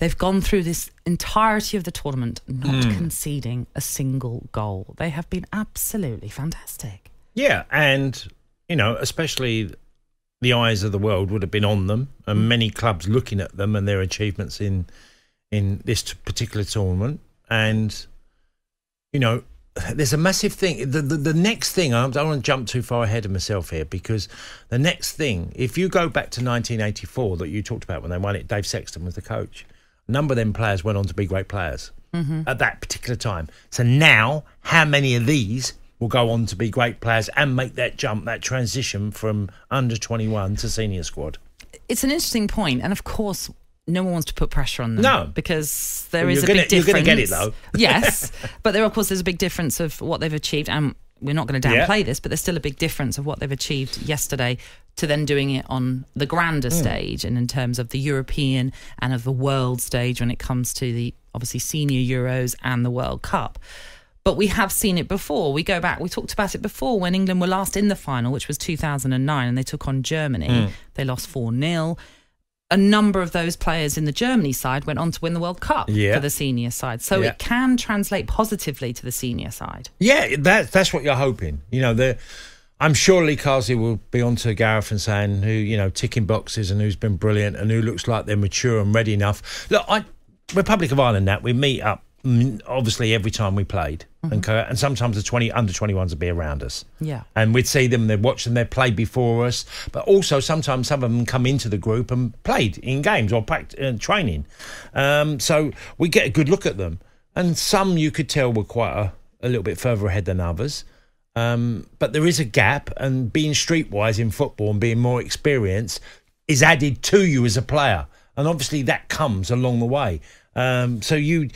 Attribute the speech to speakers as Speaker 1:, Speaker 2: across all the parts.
Speaker 1: They've gone through this entirety of the tournament not hmm. conceding a single goal. They have been absolutely fantastic.
Speaker 2: Yeah, and you know, especially the eyes of the world would have been on them, and hmm. many clubs looking at them and their achievements in in this particular tournament. And you know, there's a massive thing. The the, the next thing I don't want to jump too far ahead of myself here because the next thing, if you go back to 1984 that you talked about when they won it, Dave Sexton was the coach. Number of them players went on to be great players mm-hmm. at that particular time. So now, how many of these will go on to be great players and make that jump, that transition from under 21 to senior squad?
Speaker 1: It's an interesting point, and of course, no one wants to put pressure on them.
Speaker 2: No.
Speaker 1: because there
Speaker 2: Well,
Speaker 1: is a
Speaker 2: gonna-
Speaker 1: big
Speaker 2: you're
Speaker 1: difference.
Speaker 2: gonna get it, though.
Speaker 1: yes, but there, of course, there's a big difference of what they've achieved, and we're not going to
Speaker 2: Yeah.
Speaker 1: downplay this, but there's still a big difference of what they've achieved yesterday to then doing it on the grander
Speaker 2: Hmm.
Speaker 1: stage, and in terms of the European and of the world stage when it comes to the obviously senior Euros and the World Cup. But we have seen it before. We go back, we talked about it before when England were last in the final, which was 2009, and they took on Germany.
Speaker 2: Hmm.
Speaker 1: They lost 4 0. A number of those players in the Germany side went on to win the World Cup
Speaker 2: Yeah.
Speaker 1: for the senior side. So
Speaker 2: Yeah.
Speaker 1: it can translate positively to the senior side.
Speaker 2: Yeah, that, that's what you're hoping. You know, the, I'm sure Lee Carsley will be on to Gareth and saying who, you know, ticking boxes and who's been brilliant and who looks like they're mature and ready enough. Look, I, Republic of Ireland, that we meet up mm, obviously every time we played, and, co- and sometimes the 20 under 21s would be around us.
Speaker 1: Yeah.
Speaker 2: And we'd see them, they'd watch them, they'd play before us. But also, sometimes some of them come into the group and played in games or pract- uh, training. Um, so we get a good look at them. And some you could tell were quite a, a little bit further ahead than others. Um, but there is a gap, and being streetwise in football and being more experienced is added to you as a player. And obviously, that comes along the way. Um, so you.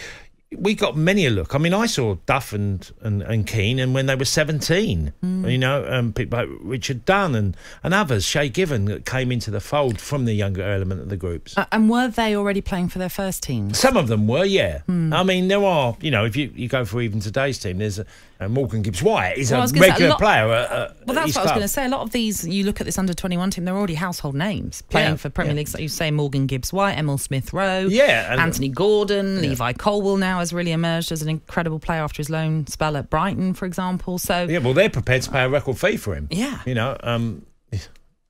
Speaker 2: We got many a look. I mean, I saw Duff and, and, and Keane, and when they were 17, you know, um, people like Richard Dunne and, and others, Shay Given, that came into the fold from the younger element of the groups.
Speaker 1: Uh, and were they already playing for their first teams?
Speaker 2: Some of them were, yeah. I mean, there are, you know, if you, you go for even today's team, there's a, uh, Morgan Gibbs White is
Speaker 1: Well,
Speaker 2: a
Speaker 1: say, a
Speaker 2: regular
Speaker 1: lot-
Speaker 2: player. At, at
Speaker 1: Well, that's
Speaker 2: his
Speaker 1: what I was going to say. A lot of these, you look at this under 21 team, they're already household names playing
Speaker 2: Yeah,
Speaker 1: for Premier
Speaker 2: yeah.
Speaker 1: League. So you say Morgan Gibbs White, Emile Smith Rowe,
Speaker 2: Yeah, and-
Speaker 1: Anthony Gordon, Levi Colwill now has really emerged as an incredible player after his loan spell at Brighton, for example. So
Speaker 2: Yeah, well, they're prepared to pay a record fee for him.
Speaker 1: Yeah.
Speaker 2: You know, um,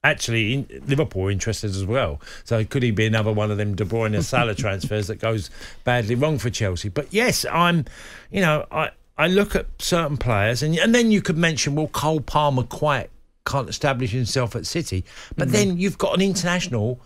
Speaker 2: actually, in, Liverpool are interested as well. So could he be another one of them De Bruyne and Salah transfers that goes badly wrong for Chelsea? But yes, I'm, you know, I, I look at certain players, and, and then you could mention, well, Cole Palmer quite can't establish himself at City. But then you've got an international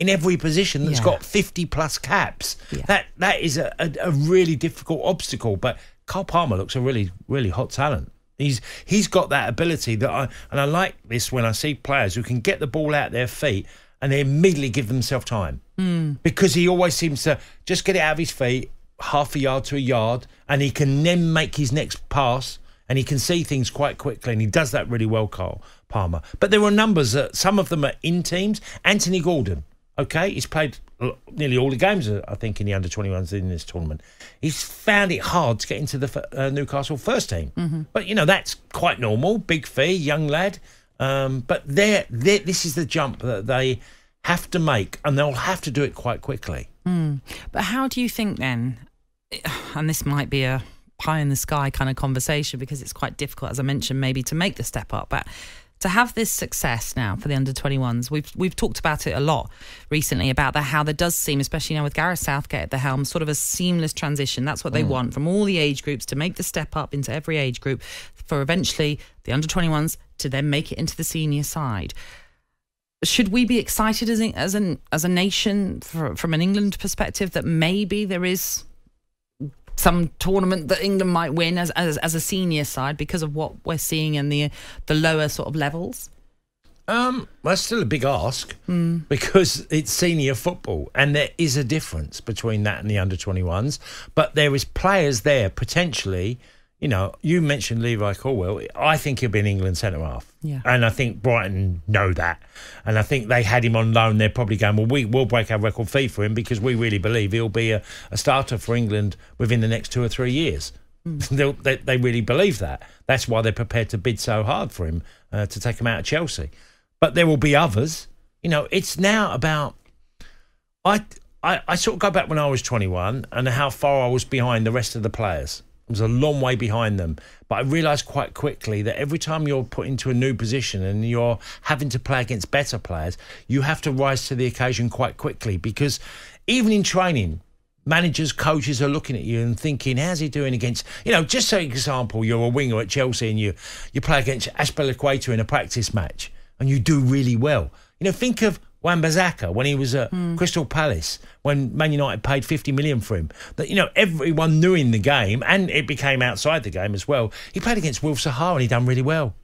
Speaker 2: in every position that's
Speaker 1: Yeah.
Speaker 2: got 50 plus caps.
Speaker 1: Yeah.
Speaker 2: That That is a, a, a really difficult obstacle. But Carl Palmer looks a really, really hot talent. He's he's got that ability that I and I like this when I see players who can get the ball out of their feet and they immediately give themselves time hmm. because he always seems to just get it out of his feet half a yard to a yard and he can then make his next pass and he can see things quite quickly and he does that really well Carl Palmer but there are numbers that some of them are in teams Anthony Gordon okay he's played nearly all the games uh, I think in the under 21s in this tournament. He's found it hard to get into the uh, Newcastle first team. But you know that's quite normal. Big fee young lad. Um, but they're, they're, this is the jump that they have to make and they'll have to do it quite quickly.
Speaker 1: But how do you think then, and this might be a pie in the sky kind of conversation because it's quite difficult, as I mentioned, maybe to make the step up, but to have this success now for the under 21s, we've we've talked about it a lot recently about that how there does seem, especially now with Gareth Southgate at the helm, sort of a seamless transition. That's what they mm. want from all the age groups to make the step up into every age group for eventually the under 21s to then make it into the senior side should we be excited as a, as an as a nation for, from an England perspective that maybe there is some tournament that England might win as, as as a senior side because of what we're seeing in the the lower sort of levels?
Speaker 2: Um, that's still a big ask because it's senior football, and there is a difference between that and the under 21s. But there is players there potentially. You know, you mentioned Levi Colwill. I think he'll be an England centre half.
Speaker 1: Yeah.
Speaker 2: And I think Brighton know that. And I think they had him on loan. They're probably going, well, we will break our record fee for him because we really believe he'll be a, a starter for England within the next two or three years. They'll, they, they really believe that. That's why they're prepared to bid so hard for him uh, to take him out of Chelsea. But there will be others. You know, it's now about. I I, I sort of go back when I was 21 and how far I was behind the rest of the players. Was a long way behind them. But I realised quite quickly that every time you're put into a new position and you're having to play against better players, you have to rise to the occasion quite quickly because even in training, managers, coaches are looking at you and thinking, how's he doing against, you know, just so example, you're a winger at Chelsea and you, you play against Azpilicueta in a practice match and you do really well. You know, think of Wan-Bissaka when he was at mm. Crystal Palace when Man United paid 50 million for him. That you know everyone knew in the game and it became outside the game as well. He played against Wilf Zaha and he done really well.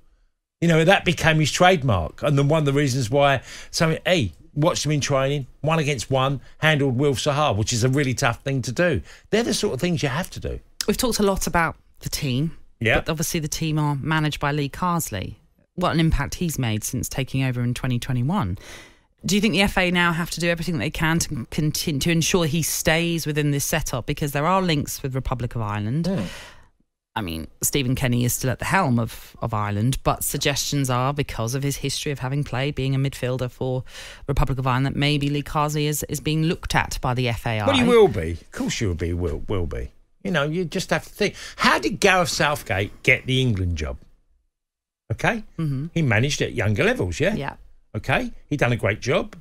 Speaker 2: You know that became his trademark and then one of the reasons why so hey watched him in training, one against one, handled Wilf Zaha, which is a really tough thing to do. They're the sort of things you have to do.
Speaker 1: We've talked a lot about the team.
Speaker 2: Yeah.
Speaker 1: But obviously the team are managed by Lee Carsley. What an impact he's made since taking over in 2021 do you think the FA now have to do everything they can to continue to ensure he stays within this setup because there are links with Republic of Ireland? Mm. I mean, Stephen Kenny is still at the helm of, of Ireland, but suggestions are because of his history of having played, being a midfielder for Republic of Ireland, that maybe Lee Carsley is, is being looked at by the FAI.
Speaker 2: Well, he will be. Of course, he will be. Will will be. You know, you just have to think. How did Gareth Southgate get the England job? Okay, mm-hmm. he managed at younger levels. Yeah.
Speaker 1: Yeah.
Speaker 2: Okay, he done a great job.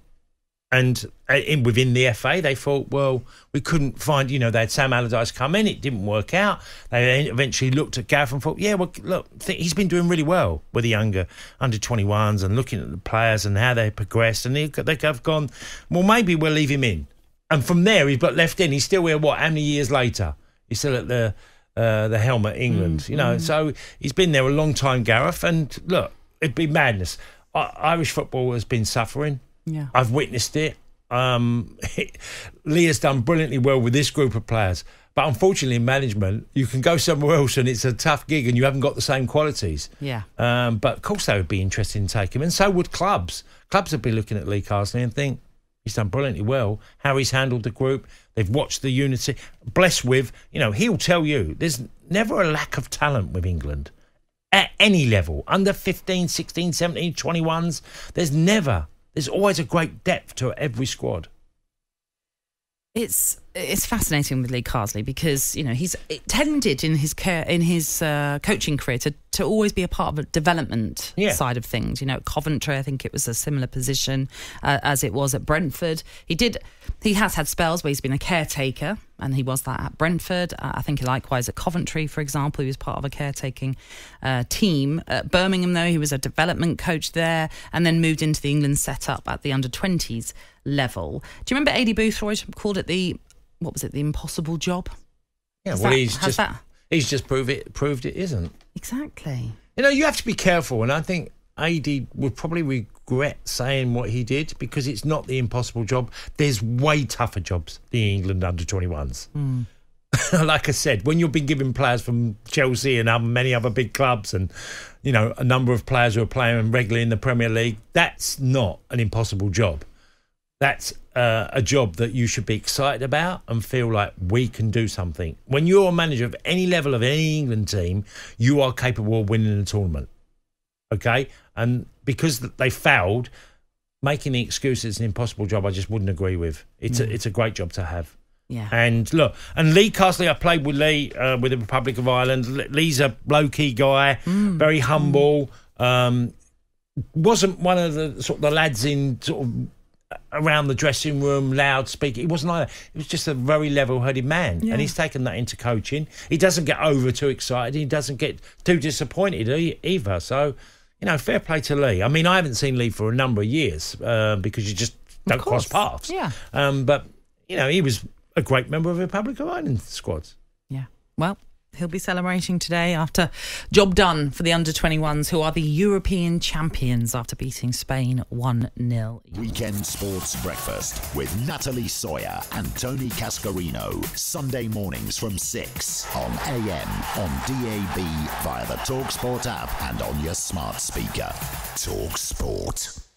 Speaker 2: And uh, in, within the FA, they thought, well, we couldn't find, you know, they had Sam Allardyce come in, it didn't work out. They eventually looked at Gareth and thought, yeah, well, look, he's been doing really well with the younger under 21s and looking at the players and how they progressed. And they, they have gone, well, maybe we'll leave him in. And from there, he's got left in. He's still here, what, how many years later? He's still at the uh, the helm at England, mm, you know. Mm. So he's been there a long time, Gareth. And look, it'd be madness. Irish football has been suffering.
Speaker 1: Yeah.
Speaker 2: I've witnessed it. Um, Lee has done brilliantly well with this group of players. But unfortunately, in management, you can go somewhere else and it's a tough gig and you haven't got the same qualities.
Speaker 1: Yeah.
Speaker 2: Um, but of course, they would be interested in taking him. And so would clubs. Clubs would be looking at Lee Carsley and think, he's done brilliantly well. How he's handled the group. They've watched the unity. Blessed with, you know, he'll tell you there's never a lack of talent with England at any level, under 15, 16, 17, 21s. There's never, there's always a great depth to every squad.
Speaker 1: It's it's fascinating with Lee Carsley because you know he's tended in his care in his uh, coaching career to, to always be a part of the development
Speaker 2: yeah.
Speaker 1: side of things. You know, at Coventry, I think it was a similar position uh, as it was at Brentford. He did he has had spells where he's been a caretaker, and he was that at Brentford. Uh, I think likewise at Coventry, for example, he was part of a caretaking uh, team. At Birmingham, though, he was a development coach there, and then moved into the England setup at the under twenties level. Do you remember Aidy Boothroyd called it the what was it, the impossible job?
Speaker 2: Yeah, has well, that, he's just that? he's just proved it proved it isn't
Speaker 1: exactly.
Speaker 2: You know, you have to be careful, and I think Aidy would probably regret saying what he did because it's not the impossible job. There's way tougher jobs than England under 21s. Mm. like I said, when you've been given players from Chelsea and many other big clubs, and you know a number of players who are playing regularly in the Premier League, that's not an impossible job that's uh, a job that you should be excited about and feel like we can do something. When you're a manager of any level of any England team, you are capable of winning a tournament. Okay? And because they failed, making the excuses an impossible job, I just wouldn't agree with. It's, mm. a, it's a great job to have.
Speaker 1: Yeah.
Speaker 2: And look, and Lee Carsley, I played with Lee uh, with the Republic of Ireland. Lee's a low key guy, mm. very humble. Mm. Um, wasn't one of the sort of the lads in sort of around the dressing room, loudspeaker. He wasn't like that. He was just a very level-headed man, yeah. and he's taken that into coaching. He doesn't get over too excited. He doesn't get too disappointed either. So, you know, fair play to Lee. I mean, I haven't seen Lee for a number of years uh, because you just don't cross paths.
Speaker 1: Yeah.
Speaker 2: Um, but you know, he was a great member of the Republic of Ireland squads.
Speaker 1: Yeah. Well, He'll be celebrating today after job done for the under 21s, who are the European champions after beating Spain 1 0.
Speaker 3: Weekend Sports Breakfast with Natalie Sawyer and Tony Cascarino. Sunday mornings from 6 on AM, on DAB, via the Talksport app, and on your smart speaker. Talksport.